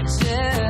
picture